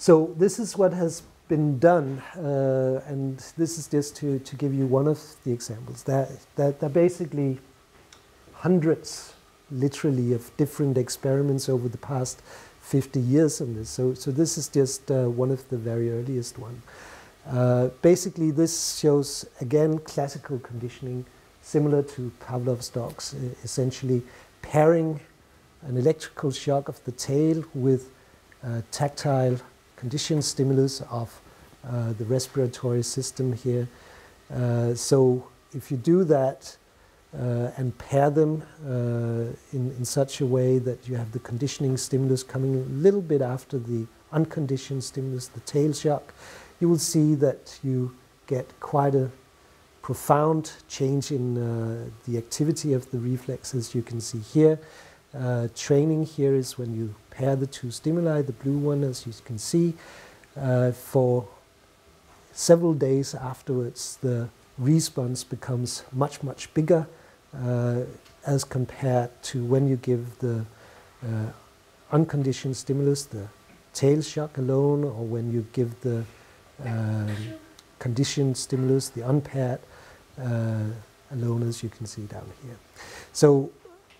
So this is what has been done, uh, and this is just to, to give you one of the examples. There, there, there are basically hundreds, literally, of different experiments over the past 50 years on this. So, so this is just uh, one of the very earliest one. Uh, basically, this shows, again, classical conditioning, similar to Pavlov's dogs, essentially pairing an electrical shock of the tail with tactile condition stimulus of uh, the respiratory system here. Uh, so if you do that uh, and pair them uh, in, in such a way that you have the conditioning stimulus coming a little bit after the unconditioned stimulus, the tail shock, you will see that you get quite a profound change in uh, the activity of the reflexes. You can see here. Uh, training here is when you pair the two stimuli, the blue one, as you can see, uh, for several days afterwards, the response becomes much, much bigger uh, as compared to when you give the uh, unconditioned stimulus, the tail shock alone, or when you give the um, conditioned stimulus, the unpaired uh, alone, as you can see down here. So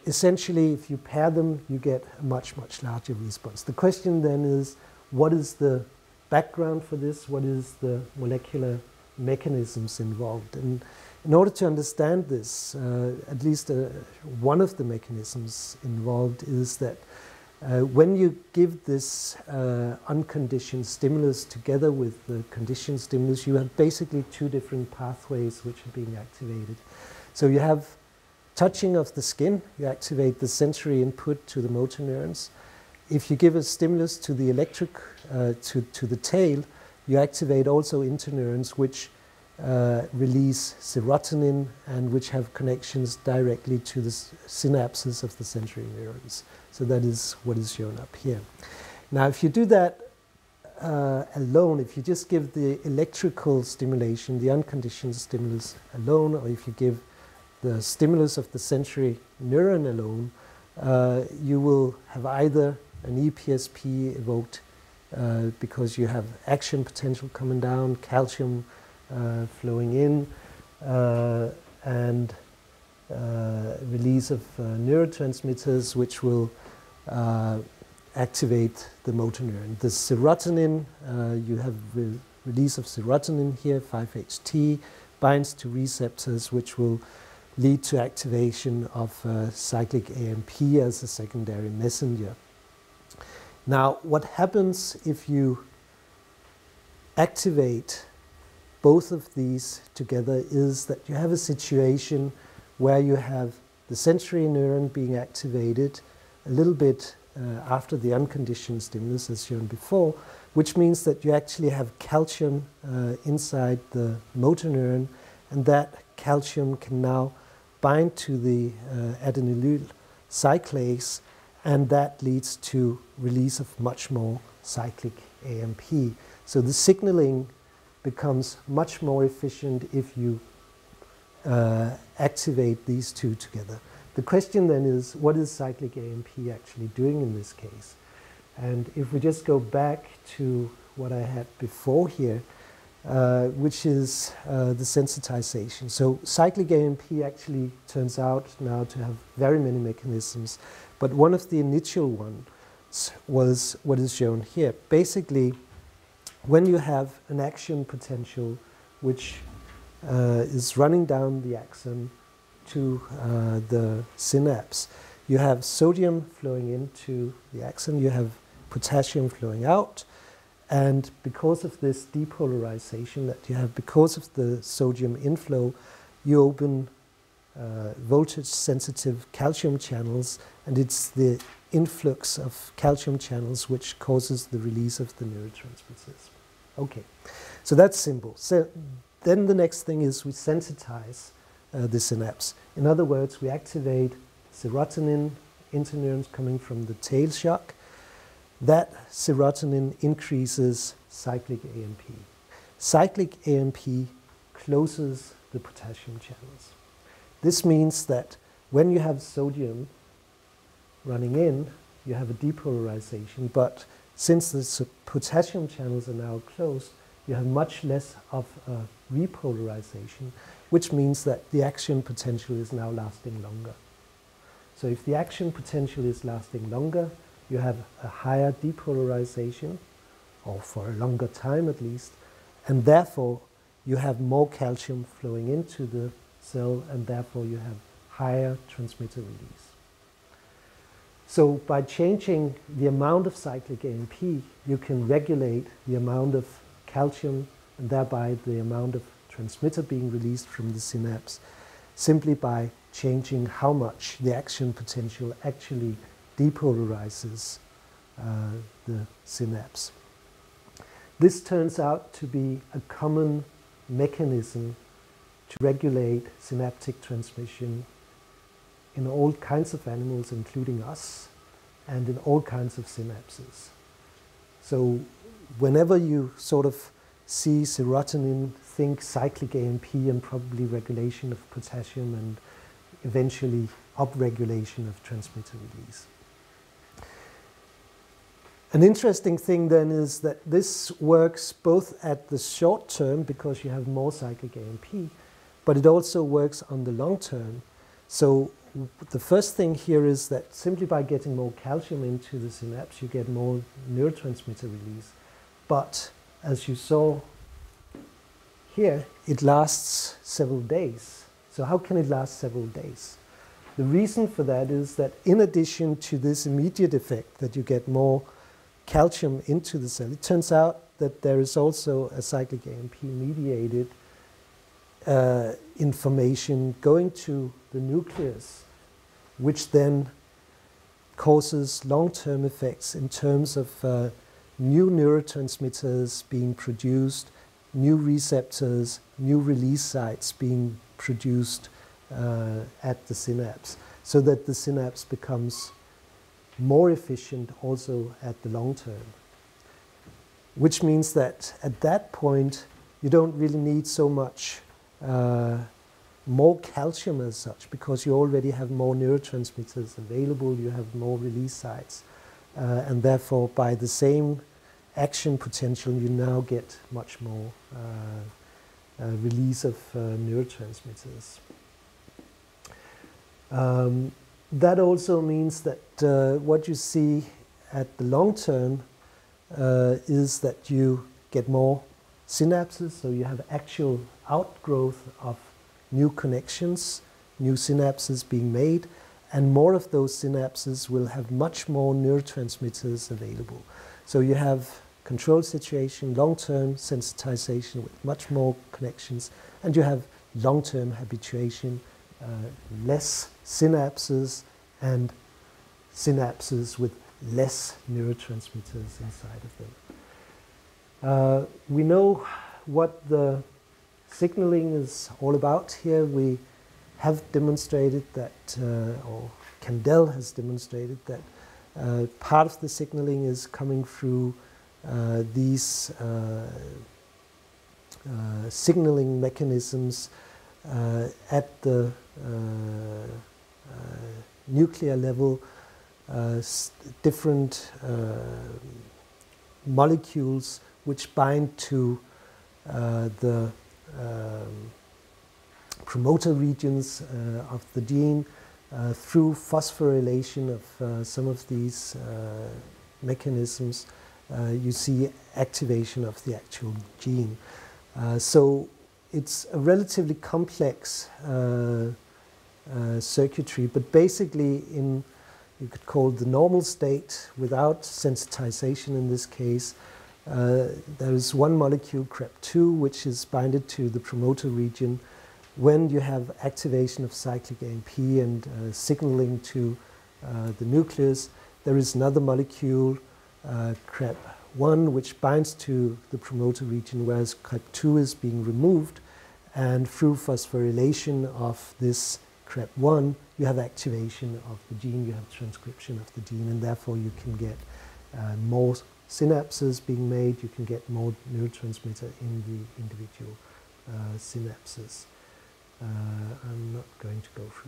essentially, if you pair them, you get a much, much larger response. The question then is, what is the background for this? What is the molecular mechanisms involved? And in order to understand this, uh, at least uh, one of the mechanisms involved is that uh, when you give this uh, unconditioned stimulus together with the conditioned stimulus, you have basically two different pathways which are being activated. So you have touching of the skin, you activate the sensory input to the motor neurons. If you give a stimulus to the electric, uh, to, to the tail, you activate also interneurons which uh, release serotonin and which have connections directly to the synapses of the sensory neurons. So that is what is shown up here. Now, if you do that uh, alone, if you just give the electrical stimulation, the unconditioned stimulus alone, or if you give the stimulus of the sensory neuron alone, uh, you will have either an EPSP evoked uh, because you have action potential coming down, calcium uh, flowing in, uh, and uh, release of uh, neurotransmitters which will activate the motor neuron. The serotonin, you have re release of serotonin here, 5-HT, binds to receptors which will lead to activation of uh, cyclic AMP as a secondary messenger. Now, what happens if you activate both of these together is that you have a situation where you have the sensory neuron being activated a little bit uh, after the unconditioned stimulus as shown before, which means that you actually have calcium uh, inside the motor neuron and that calcium can now bind to the uh, adenylyl cyclase, and that leads to release of much more cyclic AMP. So the signaling becomes much more efficient if you uh, activate these two together. The question then is, what is cyclic AMP actually doing in this case? And if we just go back to what I had before here, uh, which is uh, the sensitization. So cyclic AMP actually turns out now to have very many mechanisms, but one of the initial ones was what is shown here. Basically, when you have an action potential which uh, is running down the axon to uh, the synapse, you have sodium flowing into the axon, you have potassium flowing out, and because of this depolarization that you have, because of the sodium inflow, you open uh, voltage sensitive calcium channels, and it's the influx of calcium channels which causes the release of the neurotransmitters. Okay, so that's simple. So then the next thing is we sensitize uh, the synapse. In other words, we activate serotonin interneurons coming from the tail shock that serotonin increases cyclic AMP. Cyclic AMP closes the potassium channels. This means that when you have sodium running in, you have a depolarization, but since the potassium channels are now closed, you have much less of a repolarization, which means that the action potential is now lasting longer. So if the action potential is lasting longer, you have a higher depolarization, or for a longer time at least, and therefore you have more calcium flowing into the cell, and therefore you have higher transmitter release. So by changing the amount of cyclic AMP, you can regulate the amount of calcium and thereby the amount of transmitter being released from the synapse simply by changing how much the action potential actually depolarizes uh, the synapse. This turns out to be a common mechanism to regulate synaptic transmission in all kinds of animals, including us, and in all kinds of synapses. So whenever you sort of see serotonin, think cyclic AMP and probably regulation of potassium and eventually upregulation of transmitter release. An interesting thing then is that this works both at the short term because you have more cyclic AMP, but it also works on the long term. So the first thing here is that simply by getting more calcium into the synapse, you get more neurotransmitter release. But as you saw here, it lasts several days. So how can it last several days? The reason for that is that in addition to this immediate effect that you get more calcium into the cell, it turns out that there is also a cyclic AMP mediated uh, information going to the nucleus, which then causes long-term effects in terms of uh, new neurotransmitters being produced, new receptors, new release sites being produced uh, at the synapse, so that the synapse becomes more efficient also at the long term. Which means that at that point, you don't really need so much uh, more calcium as such because you already have more neurotransmitters available, you have more release sites, uh, and therefore by the same action potential you now get much more uh, uh release of uh, neurotransmitters. Um, that also means that uh, what you see at the long term is that you get more synapses, so you have actual outgrowth of new connections, new synapses being made, and more of those synapses will have much more neurotransmitters available. So you have control situation, long-term sensitization with much more connections, and you have long-term habituation, uh, less synapses, and synapses with less neurotransmitters inside of them. Uh, we know what the signaling is all about here. We have demonstrated that, uh, or Kandel has demonstrated that uh, part of the signaling is coming through uh, these uh, signaling mechanisms at the Uh, uh, nuclear level, uh, different molecules which bind to the um, promoter regions uh, of the gene uh, through phosphorylation of uh, some of these mechanisms, you see activation of the actual gene. so it's a relatively complex circuitry, but basically in you could call the normal state without sensitization in this case, uh, there is one molecule, CREB2, which is binded to the promoter region when you have activation of cyclic AMP and uh, signaling to uh, the nucleus. There is another molecule, uh, CREB1, which binds to the promoter region, whereas CREB2 is being removed. And through phosphorylation of this CREB1, you have activation of the gene, you have transcription of the gene, and therefore you can get uh, more synapses being made, you can get more neurotransmitter in the individual uh, synapses. Uh, I'm not going to go through